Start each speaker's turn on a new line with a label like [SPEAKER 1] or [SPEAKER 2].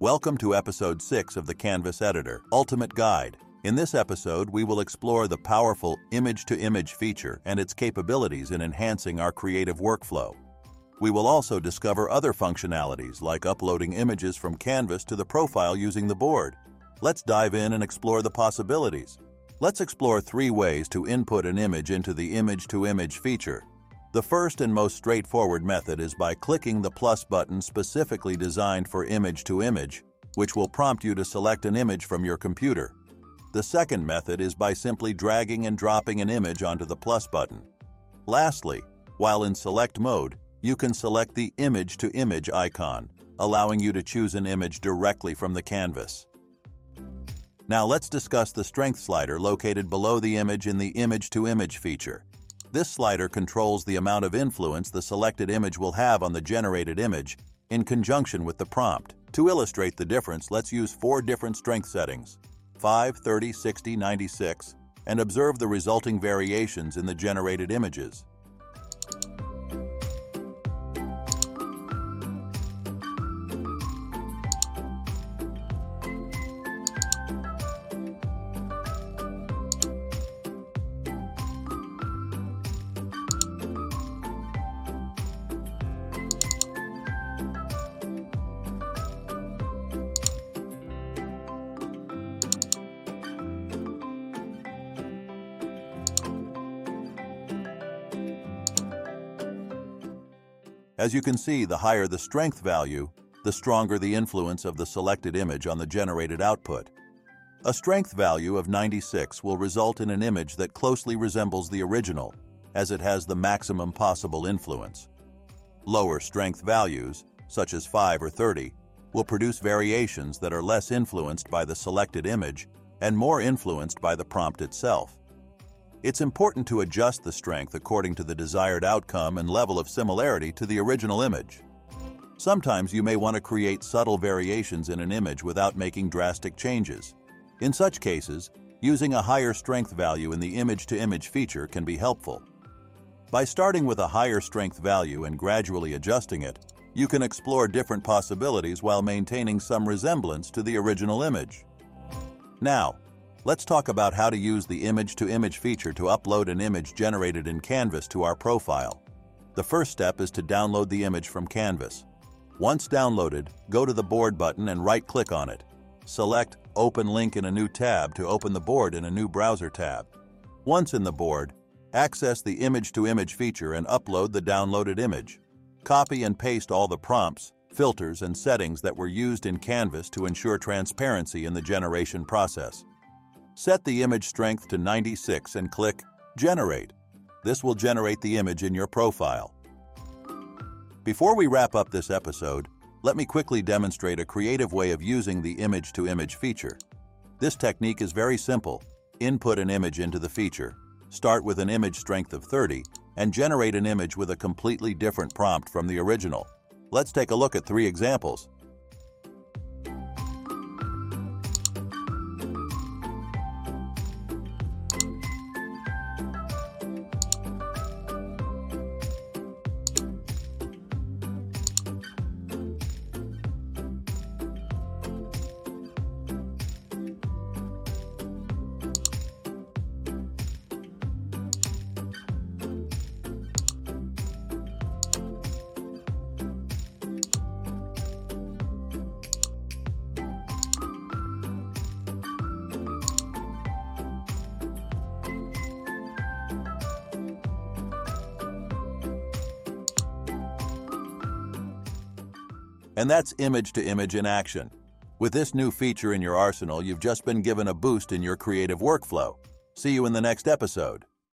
[SPEAKER 1] Welcome to episode 6 of the Canvas Editor, Ultimate Guide. In this episode, we will explore the powerful image-to-image feature and its capabilities in enhancing our creative workflow. We will also discover other functionalities like uploading images from Canvas to the profile using the board. Let's dive in and explore the possibilities. Let's explore three ways to input an image into the image-to-image feature. The first and most straightforward method is by clicking the plus button specifically designed for image-to-image, which will prompt you to select an image from your computer. The second method is by simply dragging and dropping an image onto the plus button. Lastly, while in select mode, you can select the image-to-image icon, allowing you to choose an image directly from the canvas. Now let's discuss the strength slider located below the image in the image-to-image feature. This slider controls the amount of influence the selected image will have on the generated image in conjunction with the prompt. To illustrate the difference, let's use four different strength settings, 5, 30, 60, 96, and observe the resulting variations in the generated images. As you can see, the higher the strength value, the stronger the influence of the selected image on the generated output. A strength value of 96 will result in an image that closely resembles the original, as it has the maximum possible influence. Lower strength values, such as 5 or 30, will produce variations that are less influenced by the selected image and more influenced by the prompt itself. It's important to adjust the strength according to the desired outcome and level of similarity to the original image. Sometimes you may want to create subtle variations in an image without making drastic changes. In such cases, using a higher strength value in the image-to-image -image feature can be helpful. By starting with a higher strength value and gradually adjusting it, you can explore different possibilities while maintaining some resemblance to the original image. Now, Let's talk about how to use the image-to-image -image feature to upload an image generated in Canvas to our profile. The first step is to download the image from Canvas. Once downloaded, go to the Board button and right-click on it. Select Open Link in a new tab to open the board in a new browser tab. Once in the board, access the image-to-image -image feature and upload the downloaded image. Copy and paste all the prompts, filters, and settings that were used in Canvas to ensure transparency in the generation process. Set the image strength to 96 and click Generate. This will generate the image in your profile. Before we wrap up this episode, let me quickly demonstrate a creative way of using the image-to-image feature. This technique is very simple. Input an image into the feature, start with an image strength of 30, and generate an image with a completely different prompt from the original. Let's take a look at three examples. And that's image to image in action. With this new feature in your arsenal, you've just been given a boost in your creative workflow. See you in the next episode.